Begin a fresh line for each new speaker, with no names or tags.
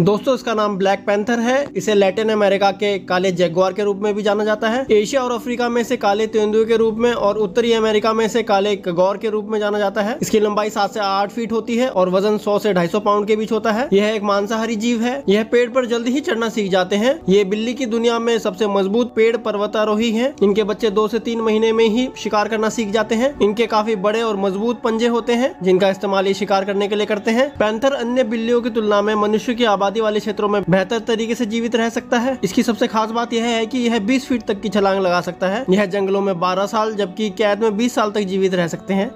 दोस्तों, इसका नाम ब्लैक पैंथर है। इसे लैटिन अमेरिका के काले जगुआर के रूप में भी जाना जाता है। एशिया और अफ्रीका में से काले तेंदुए के रूप में और उत्तरी अमेरिका में से काले गौर के रूप में जाना जाता है। इसकी लंबाई सात से आठ फीट होती है और वज़न सौ से ढाई पाउंड के बीच होता है। यह एक मांसाहारी जीव है। यह पेड़ पर जल्द ही चढ़ना सीख जाते हैं। ये बिल्ली की दुनिया में सबसे मज़बूत पेड़ पर्वतारोही है। इनके बच्चे दो से तीन महीने में ही शिकार करना सीख जाते हैं। इनके काफ़ी बड़े और मज़बूत पंजे होते हैं, जिनका इस्तेमाल ये शिकार करने के लिए करते हैं। पैंथर अन्य बिल्लियों की तुलना में मनुष्य की आबादी वाले क्षेत्रों में बेहतर तरीके से जीवित रह सकता है। इसकी सबसे खास बात यह है कि यह 20 फीट तक की छलांग लगा सकता है। यह जंगलों में 12 साल, जबकि कैद में 20 साल तक जीवित रह सकते हैं।